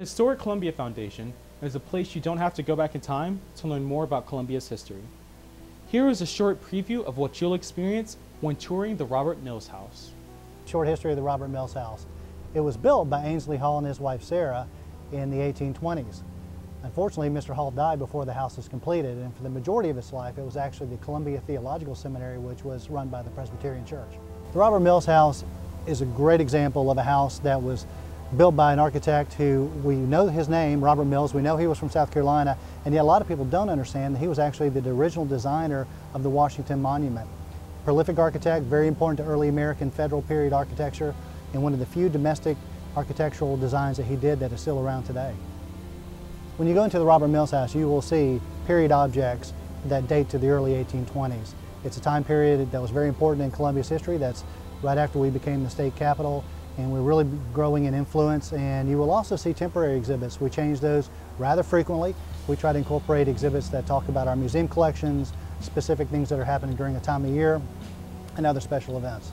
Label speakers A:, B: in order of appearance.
A: The historic Columbia Foundation is a place you don't have to go back in time to learn more about Columbia's history. Here is a short preview of what you'll experience when touring the Robert Mills House.
B: Short history of the Robert Mills House. It was built by Ainsley Hall and his wife Sarah in the 1820s. Unfortunately, Mr. Hall died before the house was completed, and for the majority of his life, it was actually the Columbia Theological Seminary, which was run by the Presbyterian Church. The Robert Mills House is a great example of a house that was built by an architect who we know his name, Robert Mills. We know he was from South Carolina, and yet a lot of people don't understand that he was actually the original designer of the Washington Monument. Prolific architect, very important to early American federal period architecture, and one of the few domestic architectural designs that he did that is still around today. When you go into the Robert Mills House, you will see period objects that date to the early 1820s. It's a time period that was very important in Columbia's history. That's right after we became the state capital and we're really growing in influence and you will also see temporary exhibits. We change those rather frequently. We try to incorporate exhibits that talk about our museum collections, specific things that are happening during a time of year, and other special events.